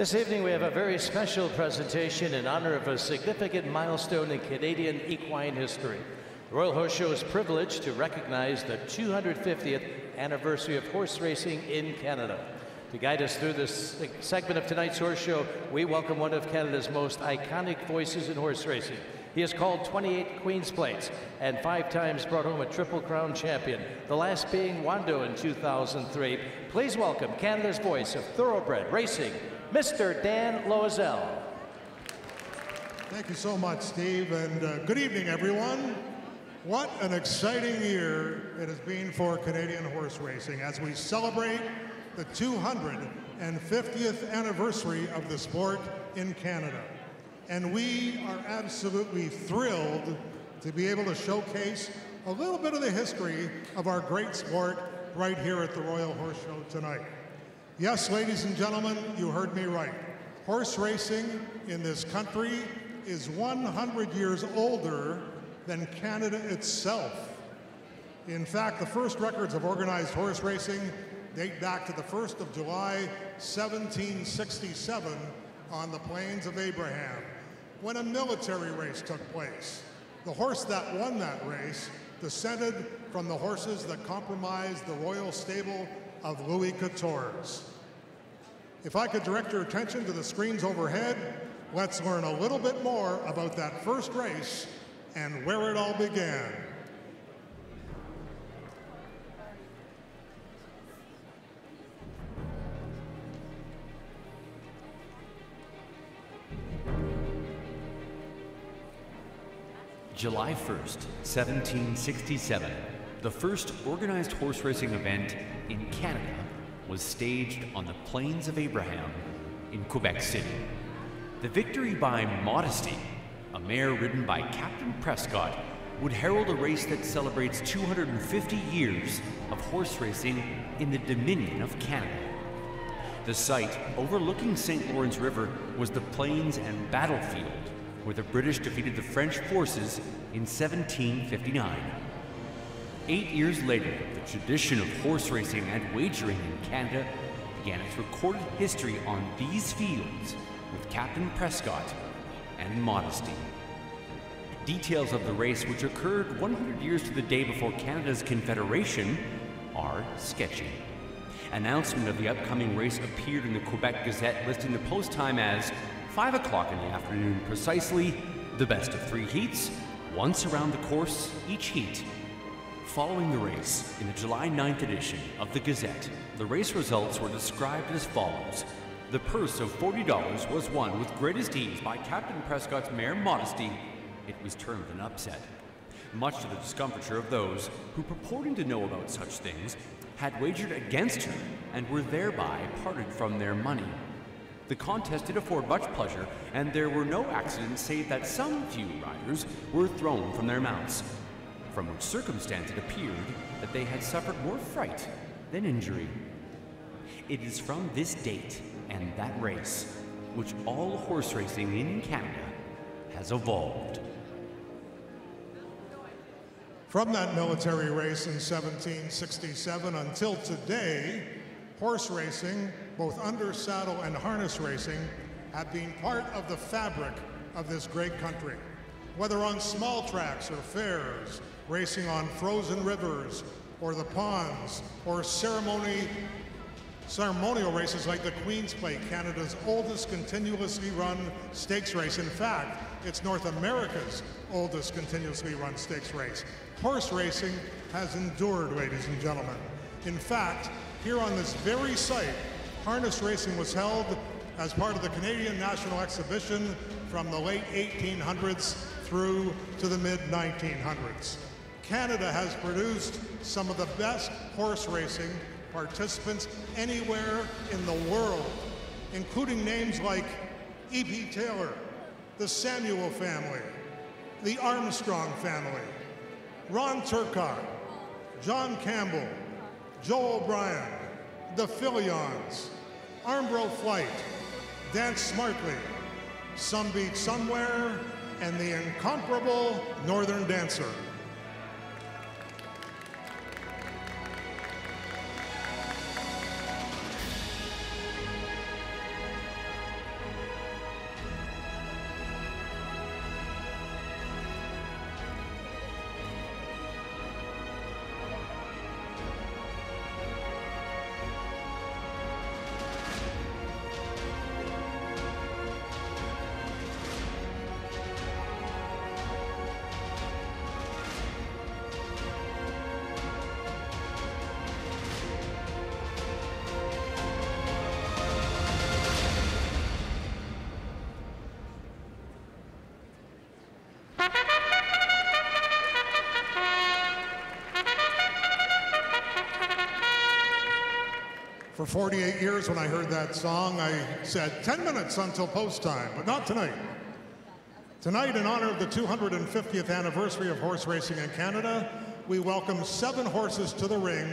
This evening we have a very special presentation in honor of a significant milestone in Canadian equine history. The Royal Horse Show is privileged to recognize the 250th anniversary of horse racing in Canada. To guide us through this segment of tonight's horse show, we welcome one of Canada's most iconic voices in horse racing. He has called 28 Queen's Plates and five times brought home a Triple Crown champion, the last being Wando in 2003. Please welcome Canada's voice of thoroughbred racing, Mr. Dan Loiselle. Thank you so much, Steve, and uh, good evening, everyone. What an exciting year it has been for Canadian horse racing as we celebrate the 250th anniversary of the sport in Canada. And we are absolutely thrilled to be able to showcase a little bit of the history of our great sport right here at the Royal Horse Show tonight. Yes, ladies and gentlemen, you heard me right. Horse racing in this country is 100 years older than Canada itself. In fact, the first records of organized horse racing date back to the 1st of July, 1767 on the plains of Abraham when a military race took place. The horse that won that race descended from the horses that compromised the royal stable of Louis XIV. If I could direct your attention to the screens overhead, let's learn a little bit more about that first race and where it all began. July 1st, 1767, the first organized horse racing event in Canada was staged on the Plains of Abraham in Quebec City. The victory by Modesty, a mare ridden by Captain Prescott, would herald a race that celebrates 250 years of horse racing in the Dominion of Canada. The site, overlooking St. Lawrence River, was the plains and battlefield where the British defeated the French forces in 1759. Eight years later, the tradition of horse racing and wagering in Canada began its recorded history on these fields with Captain Prescott and Modesty. Details of the race, which occurred 100 years to the day before Canada's Confederation, are sketchy. Announcement of the upcoming race appeared in the Quebec Gazette, listing the post time as 5 o'clock in the afternoon precisely, the best of three heats, once around the course each heat. Following the race, in the July 9th edition of the Gazette, the race results were described as follows. The purse of $40 was won with greatest ease by Captain Prescott's mare Modesty. It was termed an upset. Much to the discomfiture of those who, purporting to know about such things, had wagered against her and were thereby parted from their money. The contest did afford much pleasure, and there were no accidents save that some few riders were thrown from their mounts, from which circumstance it appeared that they had suffered more fright than injury. It is from this date and that race which all horse racing in Canada has evolved. From that military race in 1767 until today, horse racing, both under saddle and harness racing, have been part of the fabric of this great country. Whether on small tracks or fairs, racing on frozen rivers or the ponds, or ceremony, ceremonial races like the Queen's Plate, Canada's oldest continuously run stakes race. In fact, it's North America's oldest continuously run stakes race. Horse racing has endured, ladies and gentlemen. In fact, here on this very site, harness racing was held as part of the Canadian National Exhibition from the late 1800s through to the mid 1900s. Canada has produced some of the best horse racing participants anywhere in the world, including names like E.P. Taylor, the Samuel family, the Armstrong family, Ron Turcotte, John Campbell, Joe O'Brien, The Filions, Armbro Flight, Dance Smartly, Somebeachsomewhere, and the incomparable Northern Dancer. For 48 years, when I heard that song, I said 10 minutes until post time, but not tonight. Tonight, in honor of the 250th anniversary of horse racing in Canada, we welcome seven horses to the ring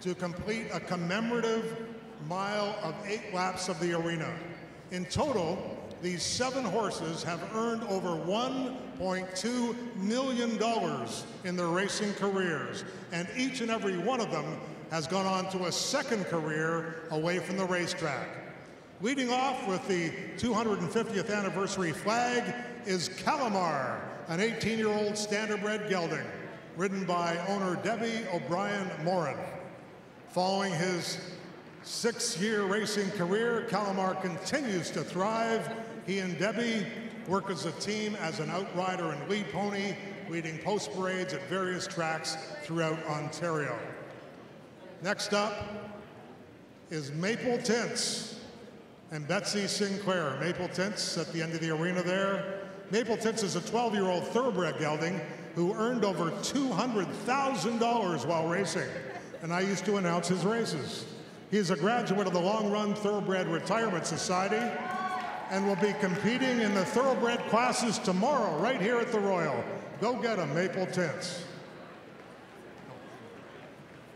to complete a commemorative mile of eight laps of the arena. In total, these seven horses have earned over $1.2 million in their racing careers, and each and every one of them has gone on to a second career away from the racetrack. Leading off with the 250th anniversary flag is Calamar, an 18-year-old standardbred gelding, ridden by owner Debbie O'Brien Morin. Following his six-year racing career, Calamar continues to thrive. He and Debbie work as a team as an outrider and lead pony, leading post parades at various tracks throughout Ontario. Next up is Maple Tints and Betsy Sinclair. Maple Tints at the end of the arena there. Maple Tints is a 12-year-old thoroughbred gelding who earned over $200,000 while racing, and I used to announce his races. He is a graduate of the Long Run Thoroughbred Retirement Society and will be competing in the thoroughbred classes tomorrow right here at the Royal. Go get him, Maple Tints.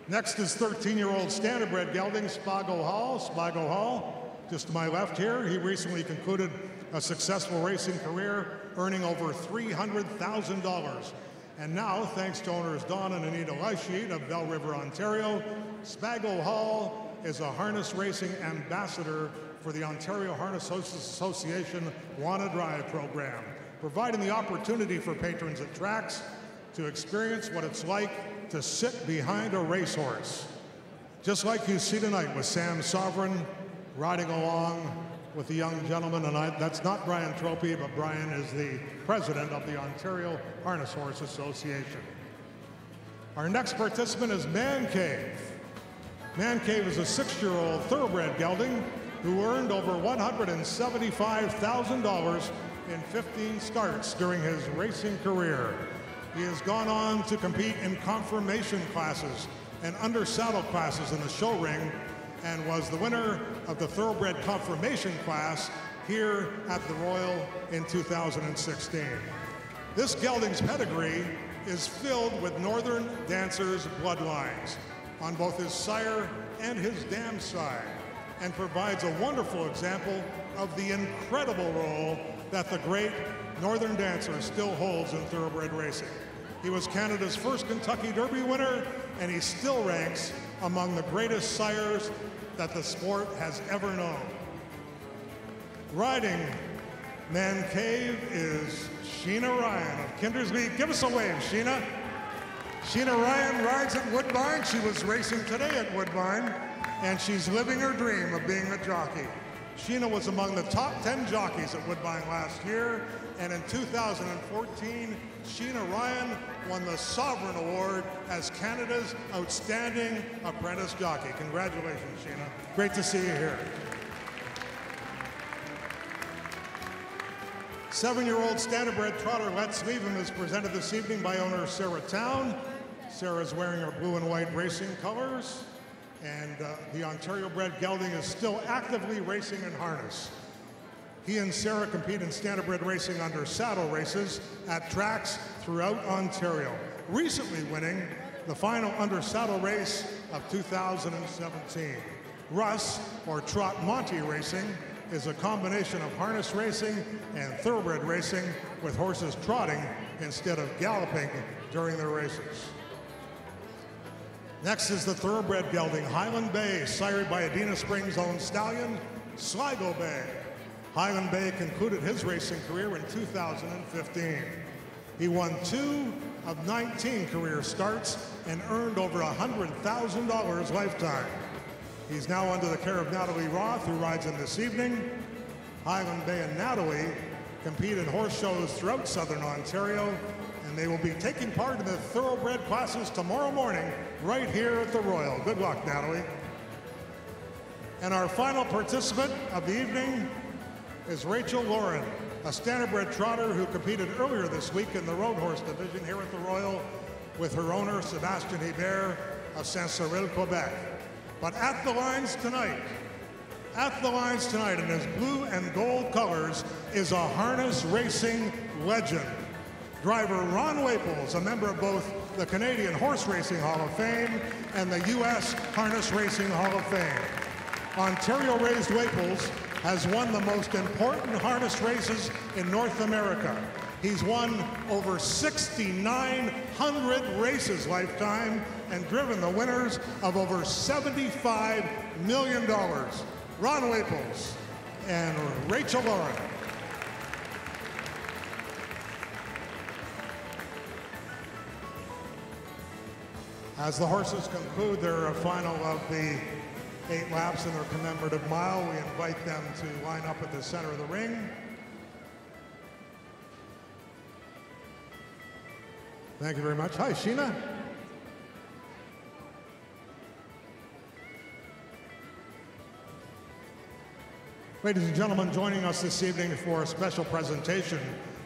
Next is 13-year-old standardbred gelding Spago Hall. Spago Hall, just to my left here, he recently concluded a successful racing career, earning over $300,000. And now, thanks to owners Don and Anita Leisheed of Belle River, Ontario, Spago Hall is a harness racing ambassador for the Ontario Harness Association Wanna Drive program, providing the opportunity for patrons at tracks to experience what it's like to sit behind a racehorse. Just like you see tonight with Sam Sovereign riding along with the young gentleman, and I, that's not Brian Tropea, but Brian is the president of the Ontario Harness Horse Association. Our next participant is Man Cave. Man Cave is a six-year-old thoroughbred gelding who earned over $175,000 in 15 starts during his racing career. He has gone on to compete in conformation classes and under saddle classes in the show ring and was the winner of the thoroughbred conformation class here at the Royal in 2016. This gelding's pedigree is filled with Northern Dancers bloodlines on both his sire and his dam side and provides a wonderful example of the incredible role that the great Northern Dancer still holds in thoroughbred racing. He was Canada's first Kentucky Derby winner, and he still ranks among the greatest sires that the sport has ever known. Riding Man Cave is Sheena Ryan of Kindersley. Give us a wave, Sheena. Sheena Ryan rides at Woodbine. She was racing today at Woodbine, and she's living her dream of being a jockey. Sheena was among the top 10 jockeys at Woodbine last year, and in 2014, Sheena Ryan won the Sovereign Award as Canada's Outstanding Apprentice Jockey. Congratulations, Sheena. Great to see you here. Seven-year-old standardbred trotter Let's Leave Him is presented this evening by owner Sarah Town. Sarah's wearing her blue and white racing colors, and uh, the Ontario bred gelding is still actively racing in harness. He and Sarah compete in standardbred racing under saddle races at tracks throughout Ontario, recently winning the final under saddle race of 2017. Russ, or Trot Monté Racing, is a combination of harness racing and thoroughbred racing with horses trotting instead of galloping during their races. Next is the thoroughbred gelding Highland Bay, sired by Adena Springs' own stallion, Sligo Bay. Highland Bay concluded his racing career in 2015. He won two of 19 career starts and earned over $100,000 lifetime. He's now under the care of Natalie Roth, who rides him this evening. Highland Bay and Natalie compete in horse shows throughout southern Ontario, and they will be taking part in the thoroughbred classes tomorrow morning right here at the Royal. Good luck, Natalie. And our final participant of the evening is Rachel Lauren, a standardbred trotter who competed earlier this week in the road horse division here at the Royal with her owner, Sebastian Hebert of Saint-Cyrille, Quebec. But at the lines tonight, at the lines tonight in his blue and gold colors is a harness racing legend. Driver Ron Waples, a member of both the Canadian Horse Racing Hall of Fame and the U.S. Harness Racing Hall of Fame. Ontario raised Waples has won the most important harness races in North America. He's won over 6,900 races lifetime and driven the winners of over $75 million. Ron Waples and Rachel Lauren. As the horses conclude their final of the eight laps in their commemorative mile, we invite them to line up at the center of the ring. Thank you very much. Hi, Sheena. Ladies and gentlemen, joining us this evening for a special presentation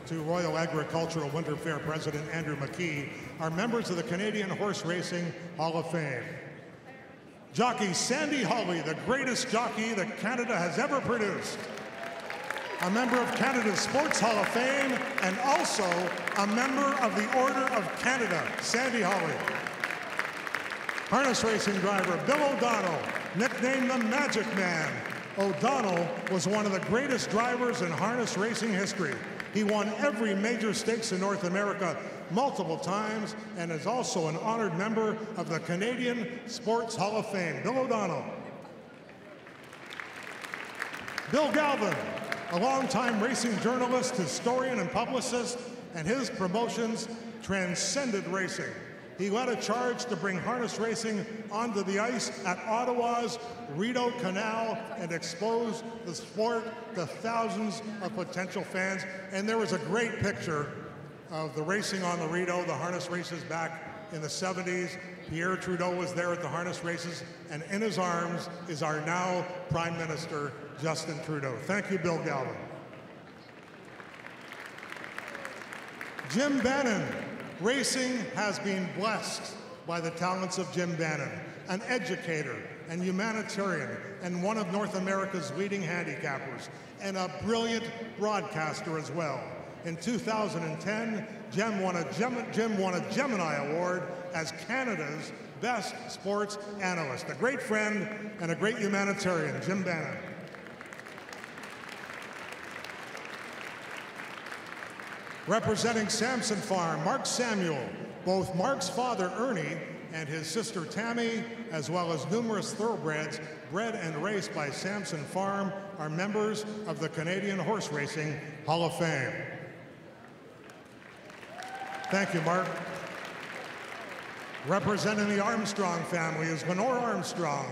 to Royal Agricultural Winter Fair President Andrew McKee are members of the Canadian Horse Racing Hall of Fame. Jockey Sandy Hawley, the greatest jockey that Canada has ever produced. A member of Canada's Sports Hall of Fame and also a member of the Order of Canada, Sandy Hawley. Harness racing driver Bill O'Donnell, nicknamed the Magic Man, O'Donnell was one of the greatest drivers in harness racing history. He won every major stakes in North America multiple times and is also an honored member of the Canadian Sports Hall of Fame. Bill O'Donnell. Bill Galvin, a longtime racing journalist, historian, and publicist, and his promotions transcended racing. He led a charge to bring harness racing onto the ice at Ottawa's Rideau Canal and expose the sport to thousands of potential fans. And there was a great picture of the racing on the Rideau, the harness races back in the 70s. Pierre Trudeau was there at the harness races, and in his arms is our now Prime Minister, Justin Trudeau. Thank you, Bill Galvin. Jim Bannon, Racing has been blessed by the talents of Jim Bannon, an educator and humanitarian and one of North America's leading handicappers, and a brilliant broadcaster as well. In 2010, Jim won, a Gem Jim won a Gemini Award as Canada's best sports analyst. A great friend and a great humanitarian, Jim Bannon. Representing Sam-Son Farm, Mark Samuel, both Mark's father Ernie and his sister Tammy, as well as numerous thoroughbreds bred and raced by Sam-Son Farm, are members of the Canadian Horse Racing Hall of Fame. Thank you, Mark. Representing the Armstrong family is Lenore Armstrong,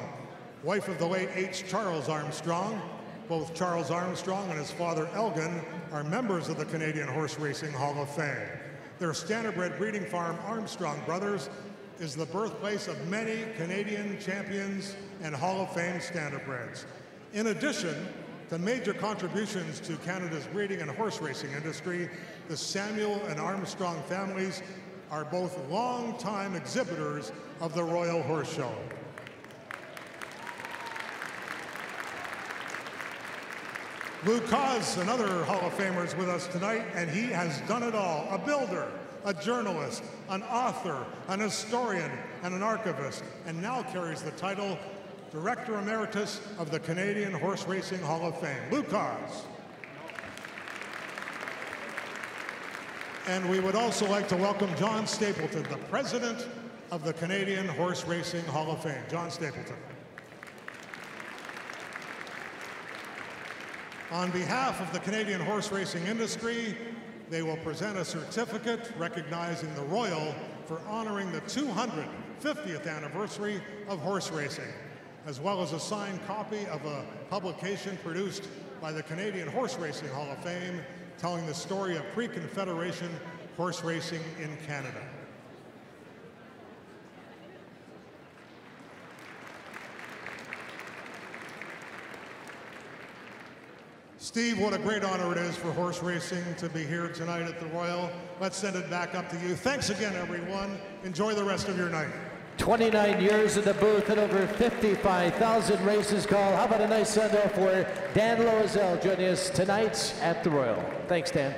wife of the late H. Charles Armstrong, both Charles Armstrong and his father Elgin are members of the Canadian Horse Racing Hall of Fame. Their standardbred breeding farm, Armstrong Brothers, is the birthplace of many Canadian champions and Hall of Fame standardbreds. In addition to major contributions to Canada's breeding and horse racing industry, the Samuel and Armstrong families are both long-time exhibitors of the Royal Horse Show. Lou Cauz, another Hall of Famer, is with us tonight, and he has done it all. A builder, a journalist, an author, an historian, and an archivist, and now carries the title Director Emeritus of the Canadian Horse Racing Hall of Fame. Lou Cauz. And we would also like to welcome John Stapleton, the President of the Canadian Horse Racing Hall of Fame. John Stapleton. On behalf of the Canadian horse racing industry, they will present a certificate recognizing the Royal for honoring the 250th anniversary of horse racing, as well as a signed copy of a publication produced by the Canadian Horse Racing Hall of Fame telling the story of pre-Confederation horse racing in Canada. Steve, what a great honor it is for horse racing to be here tonight at the Royal. Let's send it back up to you. Thanks again, everyone. Enjoy the rest of your night. 29 years in the booth and over 55,000 races called. How about a nice send off for Dan Loiselle joining us tonight at the Royal? Thanks, Dan.